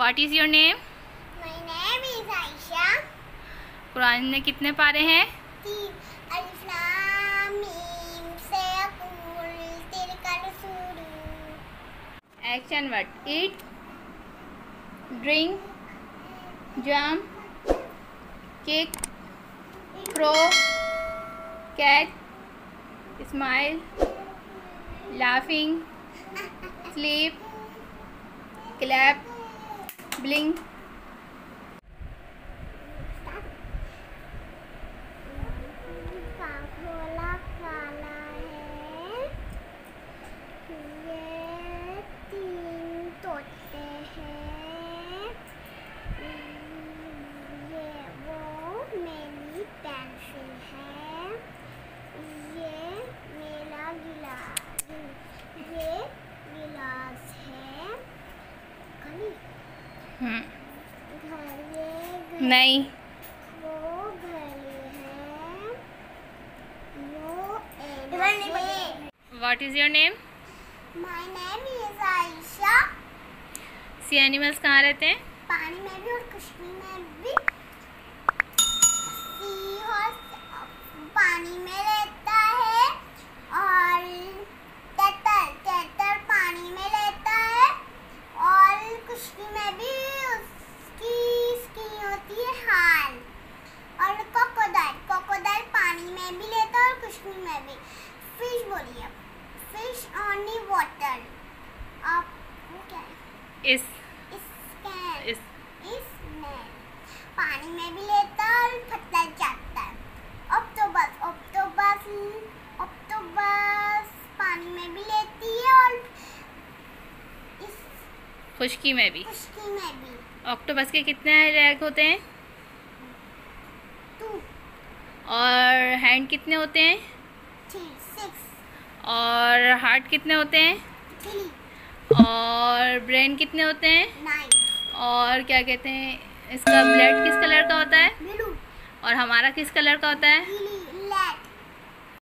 What is your name? My name is Aisha. Quran में कितने पारे हैं तीन अलिफ लाम मीम से a cool action word eat drink jump kick crow cat smile laughing sleep clap blink नहीं। What is your name my name is Aisha sea animals कहाँ रहते हैं? पानी में भी और कश्मीर में भी। सी हॉर्स पानी में रहता है और तेतर तेतर पानी में रहता है और कश्मीर में भी उसकी स्किन होती है हाल और कोकोडाइल कोकोडाइल पानी में भी रहता है और कश्मीर में भी फ़िश बोलिए फ़िश वाटर आप वो क्या है इस इसके इस इसमें पानी में भी लेता है और फटता जाता है ऑक्टोबस ऑक्टोबस ऑक्टोबस पानी में भी लेती है और इस खुशकी में भी। खुशकी में भी। ऑक्टोपस के कितने लेग होते हैं? टू और हैंड कितने होते हैं? थ्री सिक्स और हार्ट कितने होते हैं? और ब्रेन कितने होते हैं? और क्या कहते हैं? इसका ब्लड किस कलर का होता है? और हमारा किस कलर का होता है?